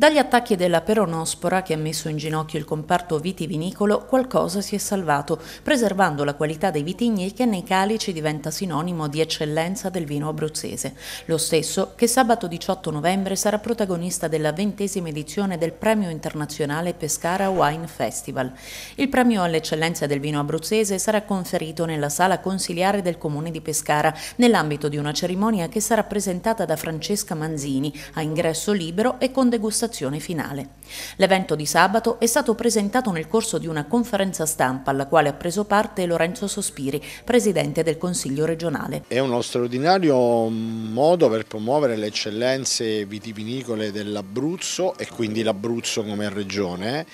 Dagli attacchi della peronospora che ha messo in ginocchio il comparto vitivinicolo, qualcosa si è salvato, preservando la qualità dei vitigni che nei calici diventa sinonimo di eccellenza del vino abruzzese. Lo stesso che sabato 18 novembre sarà protagonista della ventesima edizione del Premio Internazionale Pescara Wine Festival. Il premio all'eccellenza del vino abruzzese sarà conferito nella sala consiliare del comune di Pescara nell'ambito di una cerimonia che sarà presentata da Francesca Manzini a ingresso libero e con degustazione presentazione finale. L'evento di sabato è stato presentato nel corso di una conferenza stampa alla quale ha preso parte Lorenzo Sospiri, presidente del Consiglio regionale. È uno straordinario modo per promuovere le eccellenze vitivinicole dell'Abruzzo e quindi l'Abruzzo come regione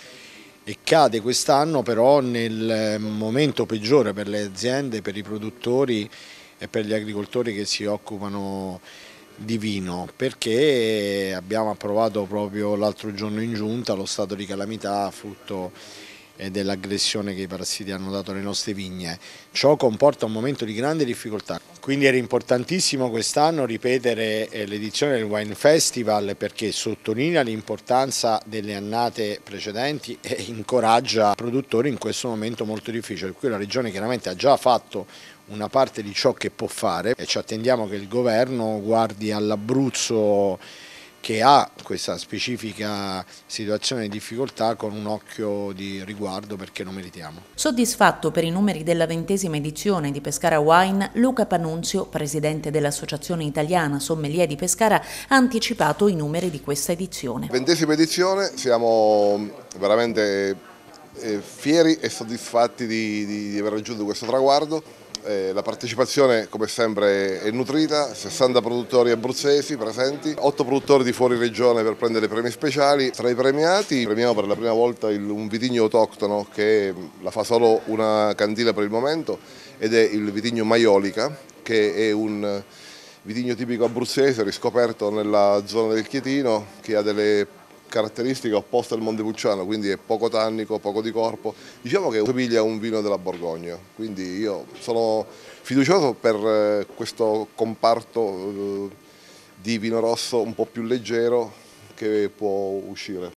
e cade quest'anno però nel momento peggiore per le aziende, per i produttori e per gli agricoltori che si occupano di vino perché abbiamo approvato proprio l'altro giorno in giunta lo stato di calamità frutto eh, dell'aggressione che i parassiti hanno dato alle nostre vigne. Ciò comporta un momento di grande difficoltà, quindi era importantissimo quest'anno ripetere eh, l'edizione del Wine Festival perché sottolinea l'importanza delle annate precedenti e incoraggia i produttori in questo momento molto difficile, per cui la Regione chiaramente ha già fatto una parte di ciò che può fare e ci attendiamo che il governo guardi all'Abruzzo che ha questa specifica situazione di difficoltà con un occhio di riguardo perché lo meritiamo. Soddisfatto per i numeri della ventesima edizione di Pescara Wine, Luca Panunzio, presidente dell'Associazione Italiana Sommelier di Pescara, ha anticipato i numeri di questa edizione. Ventesima edizione, siamo veramente eh, fieri e soddisfatti di, di, di aver raggiunto questo traguardo eh, la partecipazione come sempre è nutrita, 60 produttori abruzzesi presenti, 8 produttori di fuori regione per prendere premi speciali. Tra i premiati premiamo per la prima volta il, un vitigno autoctono che la fa solo una cantina per il momento ed è il vitigno Maiolica che è un vitigno tipico abruzzese riscoperto nella zona del Chietino che ha delle caratteristiche opposte al Montepulciano, quindi è poco tannico, poco di corpo. Diciamo che somiglia a un vino della Borgogna, quindi io sono fiducioso per eh, questo comparto eh, di vino rosso un po' più leggero che può uscire.